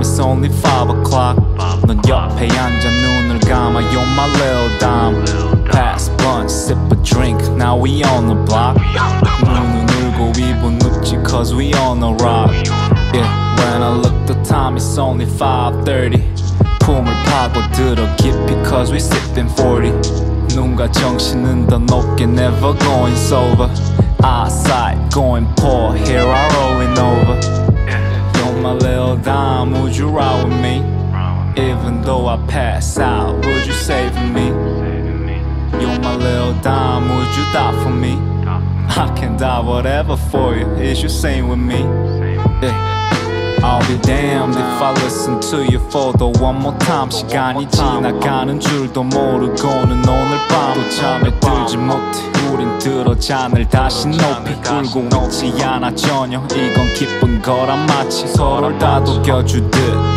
it's only 5 o'clock 넌 옆에 앉아 눈을 감아 You're my little dime Pass blunt, sip a drink Now we on the block 눈은 울고 입은 눕지 Cause we on the rock Yeah, when I look the time it's only 5.30 품을 파고들어 깊이 Cause we sipping 40 눈과 정신은 더 높게 Never going sober Eyesight going poor Here I rolling Even though I pass out Would you save me? You're my little dime Would you die for me? I can die whatever for you Is you same with me? Yeah. I'll be damned if I listen to you for the one more time 시간이 지나가는 줄도 모르고는 오늘 밤도 잠에 들지 못 들어 잔을 다시 높이 울고 있지 않아 전혀 이건 기쁜 거란 마치 서로를 다독여주듯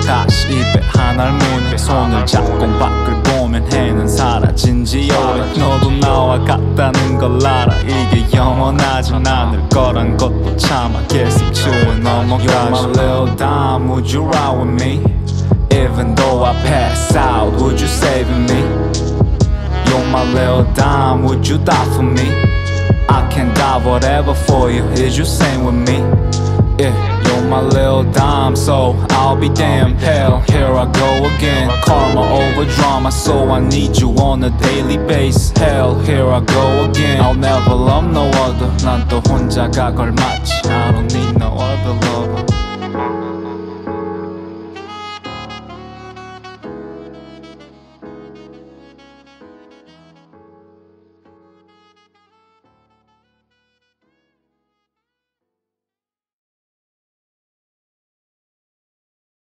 다시 입에 하나를 무는 손을 잡고 밖을 보면 해는 사라진 지 오래 너도 나와 같다는 걸 알아 이게 영원하진 않을 거란 것도 참아 계속치를 넘어가지 You're my little dime, would you ride with me? Even though I pass out, would you save me? You're my little dime, would you die for me? I can die whatever for you, is you same with me? Yeah, you're my little dime, so I'll be damn hell. Here I go again. Karma over drama, so I need you on a daily basis. Hell, here I go again. I'll never love no other. 난 또 혼자가 걸맞지. I don't need no other lover.